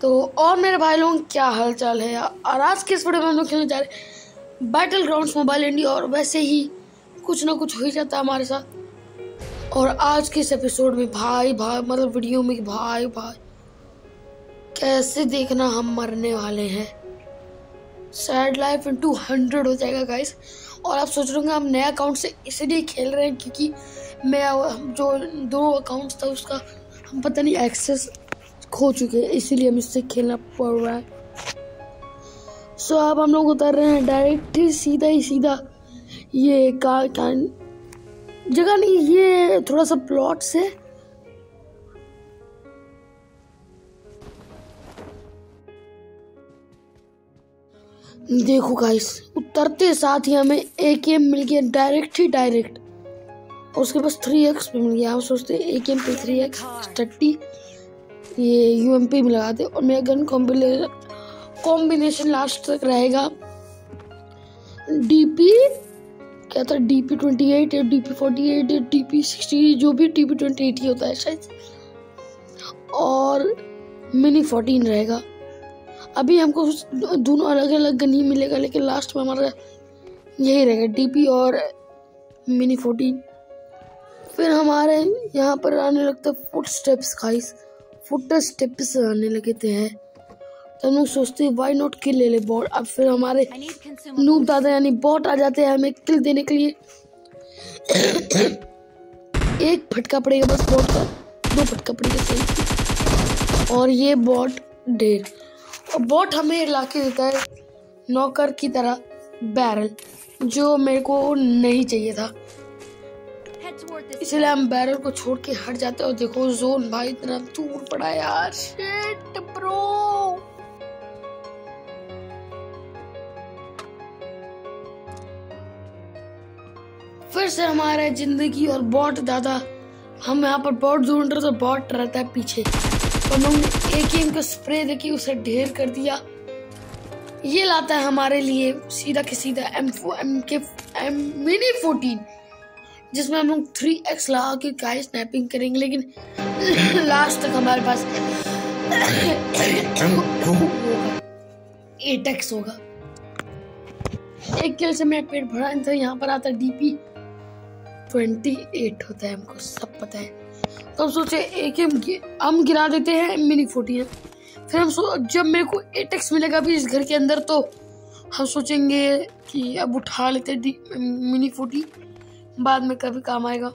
तो और मेरे भाई लोग क्या हाल चाल है? और आज के इस वीडियो में हम लोग खेलने जा रहे बैटल ग्राउंड मोबाइल इंडिया और वैसे ही कुछ ना कुछ हो ही जाता है हमारे साथ। और आज के इस एपिसोड में? भाई भाई मतलब वीडियो में भाई भाई, कैसे देखना हम मरने वाले हैं? सैड लाइफ इंटू हंड्रेड हो जाएगा गाइस और आप सोच रहे होंगे, हम नया अकाउंट से इसलिए खेल रहे हैं क्योंकि मैं, जो दो अकाउंट था उसका, हम पता नहीं एक्सेस खो चुके हैं इसीलिए हम इससे खेलना पड़ रहा है। सो so, अब हम लोग उतर रहे हैं डायरेक्ट सीधा ही सीधा। ये का, का जगह नहीं ये थोड़ा सा प्लॉट से देखो गाइस उतरते साथ ही हमें ए के एम मिल गया डायरेक्ट ही डायरेक्ट और उसके पास थ्री एक्स भी मिल गया हम सोचते ए के एम पे थ्री एक्स थर्टी ये यू में लगाते और मेरा गन कॉम्बिनेशन कॉम्बिनेशन लास्ट तक रहेगा। डी पी क्या था? डी पी ट्वेंटी एट या डी पी फोर्टी एट या डी पी सिक्सटी जो भी डी पी ट्वेंटी एट ही होता है शायद। और मिनी फोर्टीन रहेगा। अभी हमको दोनों अलग अलग गन ही मिलेगा, लेकिन लास्ट में हमारा यही रहेगा डी पी और मिनी फोर्टीन फिर हमारे यहाँ पर आने लगता है फुट स्टेप्स खाइस फुट स्टेप्स आने लगे थे हैं। तो हम लोग सोचते हैं वाई नॉट किल ले ले बॉट अब फिर हमारे नूब दादा यानी बॉट आ जाते हैं हमें किल देने के लिए। एक फटका पड़ेगा बस बॉट का। दो फटका पड़ेगा सही और ये बॉट ढेर और बॉट हमें ला के देता है नौकर की तरह बैरल जो मेरे को नहीं चाहिए था। इसलिए हम बैरल को छोड़ के हट जाते हैं और देखो जोन भाई इतना दूर पड़ा यार। शिट ब्रो फिर से हमारे ज़िंदगी और बॉट दादा हम यहाँ पर बॉट ढूंढ रहे तो बॉट रहता है पीछे। तो हमने एक ही इनको स्प्रे देके उसे ढेर कर दिया। ये लाता है हमारे लिए सीधा के सीधा M M K M mini fourteen जिसमें हम लोग थ्री एक्स लगा के काय स्नैपिंग करेंगे, लेकिन लास्ट तक हमारे पास एट एक्स होगा। एक किल से मेरा पेट भरा था यहाँ पर आता डीपी ट्वेंटी एट होता है, हमको सब पता है। तो हम सोचे एक हम गिरा देते हैं मिनी फोर्टी फिर हम सो जब मेरे को एट एक्स मिलेगा भी इस घर के अंदर तो हम सोचेंगे कि अब उठा लेते मिनी फोर्टी बाद में कभी काम आएगा।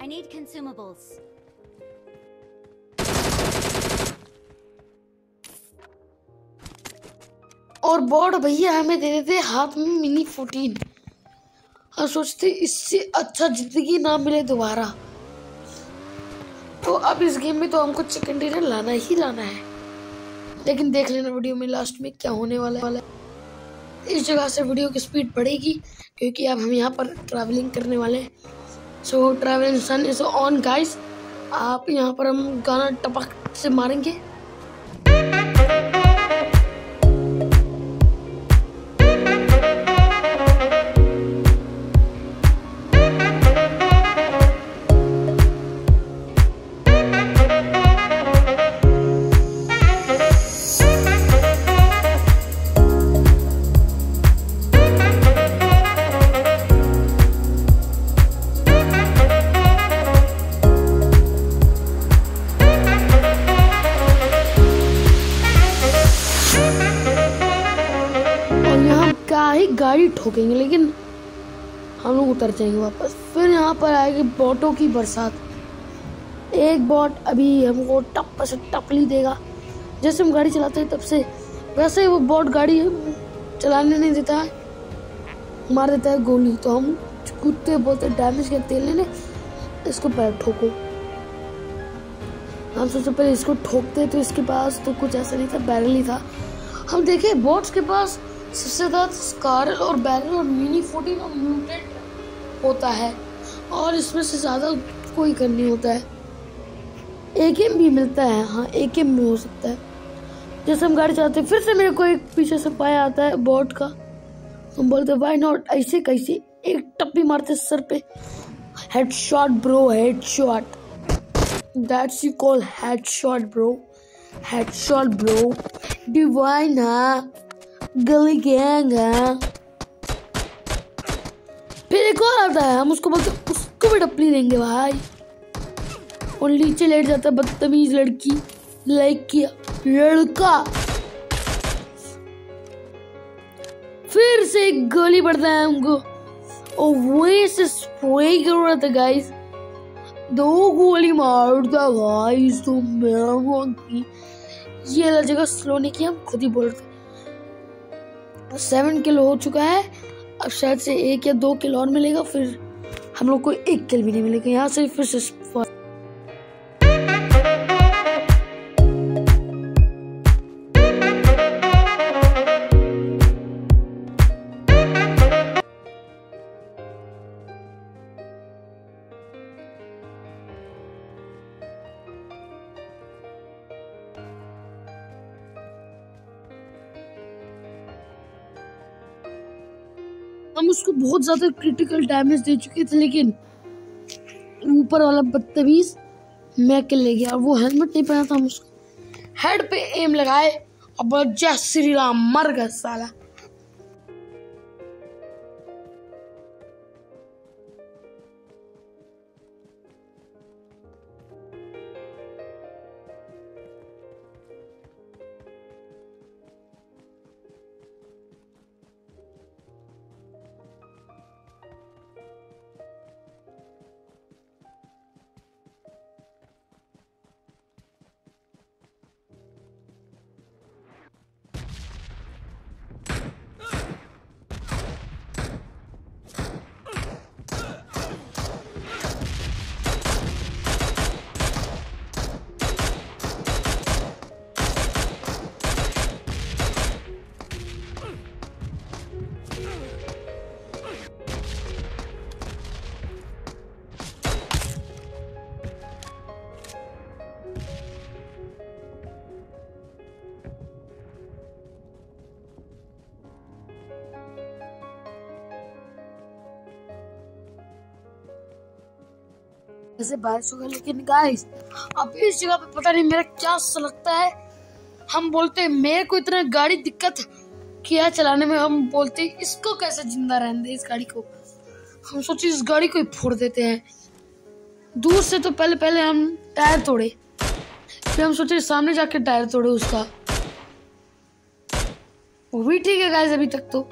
I need consumables. और बॉड भैया हमें दे देते हाथ में मिनी फोर्टीन और सोचते इससे अच्छा ज़िंदगी ना मिले दोबारा। तो अब इस गेम में तो हमको चिकन डिनर लाना ही लाना है। लेकिन देख लेना वीडियो में लास्ट में क्या होने वाला वाला इस जगह से वीडियो की स्पीड बढ़ेगी, क्योंकि अब हम यहाँ पर ट्रैवलिंग करने वाले हैं। So travelling sun is on guys आप यहाँ पर हम गाना टपक से मारेंगे। गाड़ी ठोकेंगे, लेकिन हम लोग उतर जाएँगे वापस। फिर यहाँ पर आएगी बोटों की बरसात। एक बॉट अभी हमको टप से टपली देगा। जैसे हम गाड़ी चलाते हैं तब से, वैसे ही वो बॉट गाड़ी चलाने नहीं देता है। मार देता है गोली। तो हम कूदते बोलते डैमेज के तेल लेने इसको पैर ठोको। हम सोचते पहले इसको ठोकते तो इसके पास तो कुछ ऐसा नहीं था, बैरल ही था। हम देखे, बॉट्स के पास सबसे ज़्यादा स्कारल और बैरल और मिनी फोर्टीन और म्यूटेड होता है और इसमें से ज़्यादा कोई करनी होता है। एक एम भी मिलता है हाँ एक एम भी हो सकता है। जैसे हम गाड़ी चलाते फिर से मेरे को एक पीछे से पाया आता है बोट का। हम बोलते वाई नॉट ऐसे कैसे एक टप्पी मारते सर पे। Head shot bro head shot that's you call head shot bro head shot bro Divine हाँ। गली गैंग हाँ फिर एक और आता है, हम उसको बोलते, उसको भी टप्पी देंगे भाई। और नीचे लेट जाता है बदतमीज लड़की लाइक किया लड़का। फिर से एक गोली पड़ता है हमको। और वहीं से स्प्रे कर रहा था गाइस दो गोली मारता गाइस तो मैं ये जगह स्लो नहीं किया, हम खुद ही बोल सेवन किलो हो चुका है। अब शायद से एक या दो किलो और मिलेगा, फिर हम लोग को एक किल भी नहीं मिलेगा। यहाँ से फिर से हम उसको बहुत ज़्यादा क्रिटिकल डैमेज दे चुके थे, लेकिन ऊपर वाला बदतमीज मैं के ले गया। वो हेलमेट नहीं पहना था हम उसको। हेड पे एम लगाए और जय श्री राम, मर गया साला। ऐसे बारिश होगा लेकिन गाइस अब इस जगह पे पता नहीं मेरा क्या लगता है। हम बोलते हैं मेरे को इतना गाड़ी दिक्कत किया चलाने में हम बोलते हैं इसको कैसे ज़िंदा रहने दे इस गाड़ी को? हम सोचे इस गाड़ी को ही फोड़ देते हैं। दूर से तो पहले पहले हम टायर तोड़े, फिर हम सोचे सामने जाके टायर तोड़े उसका। वो भी ठीक है गाइस अभी तक तो।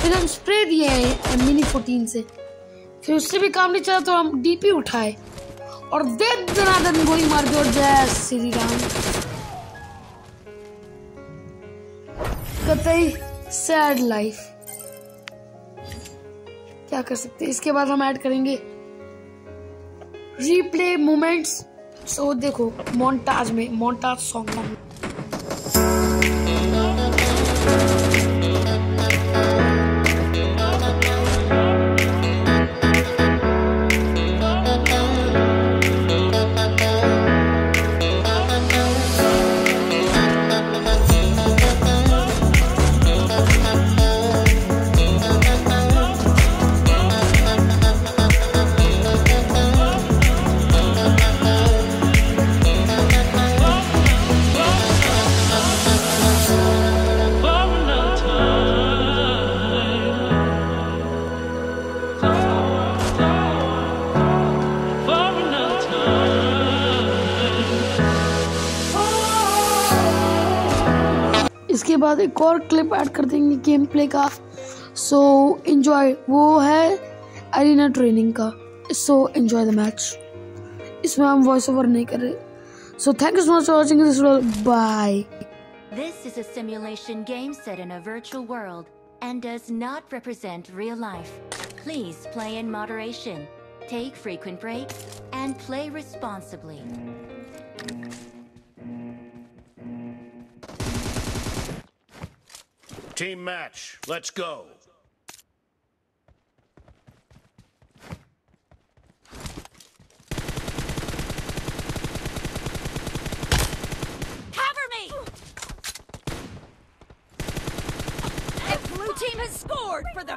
फिर हम स्प्रे दिए हैं मिनी फोर्टीन से। फिर उससे भी काम नहीं चला तो हम डीपी उठाए। और दे दनादन गोली मार दो जय श्री राम। कतई सैड लाइफ क्या कर सकते इसके बाद हम ऐड करेंगे। रीप्ले मोमेंट्स सो देखो मोन्टाज में मोन्टाज सॉन्ग में इसके बाद एक और क्लिप ऐड कर देंगे गेम प्ले का सो इन्जॉय वो है अरीना ट्रेनिंग का सो इन्जॉय द मैच इसमें हम वॉइस ओवर नहीं कर रहे so thank you so much for watching this video bye This is a simulation game set in a virtual world and does not represent real life. Please play in moderation, take frequent breaks, and play responsibly. Team match. Let's go. Cover me! The blue team has scored for the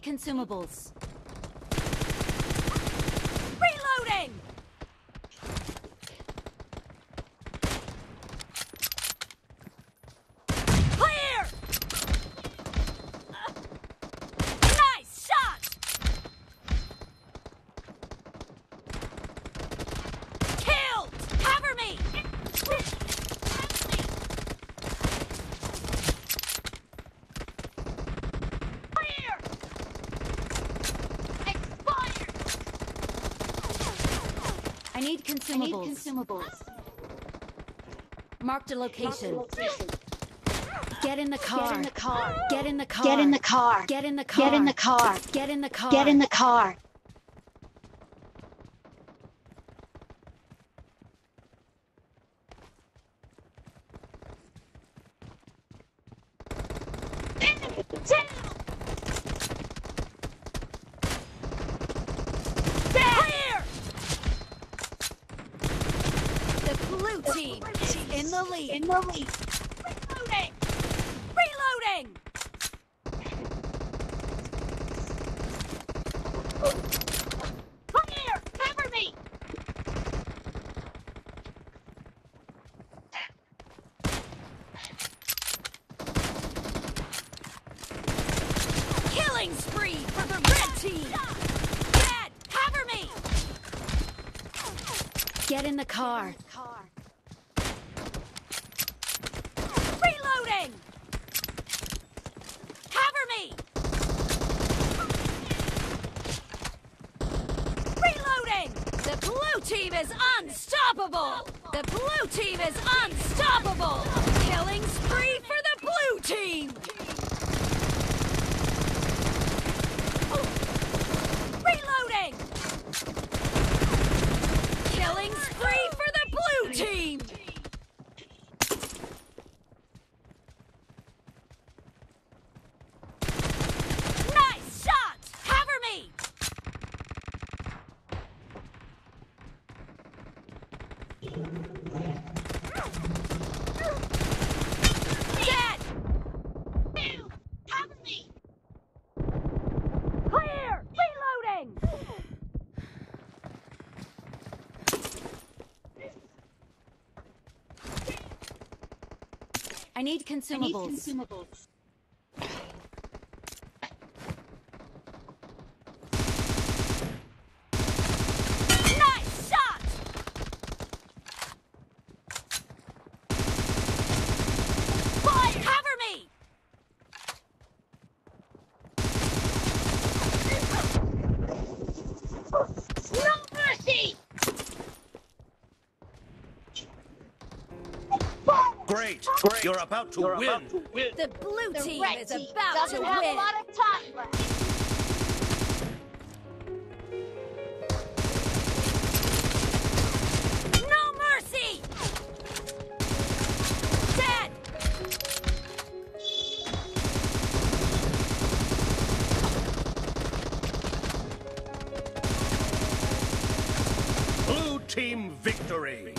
Consumables. I need consumables. consumables. Marked a location. Get in the car. Get in the car. Get in the car. Get in the car. Get in the car. Get in the car. Get in the car. Get in the car. Clear! The blue team in the lead. In the lead. Reloading! Reloading! Clear! Cover me! Killing spree for the red team! Dad, cover me! Get in the car. Reloading! Cover me! Reloading! The blue team is unstoppable! The blue team is unstoppable! Killing spree for the blue team! Reloading! Killing spree for the blue team! Nice shot! Cover me! Dead! Cover me! Clear! Reloading! I need consumables. Great. Great. You're about to, You're win. About to win. The blue the team is about to win. team victory.